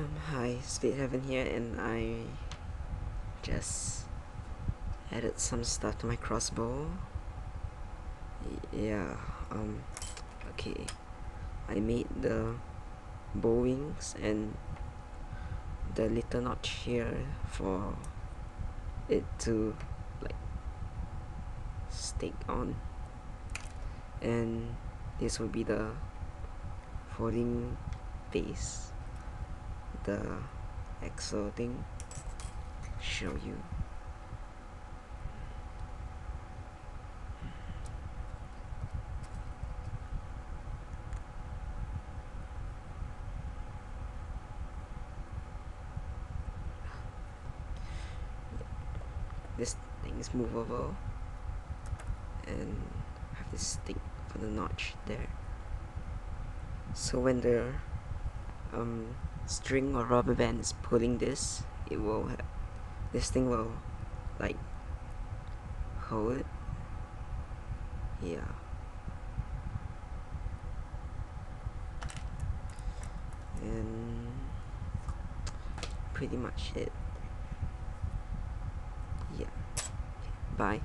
Um, hi, Split Heaven here, and I just added some stuff to my crossbow. Yeah, um, okay. I made the bow wings and the little notch here for it to like stick on and this will be the folding base the axle thing show you. This thing is movable and have this thing for the notch there. So when the um, string or rubber band is pulling this it will this thing will like hold it. Yeah. And pretty much it. Yeah. Bye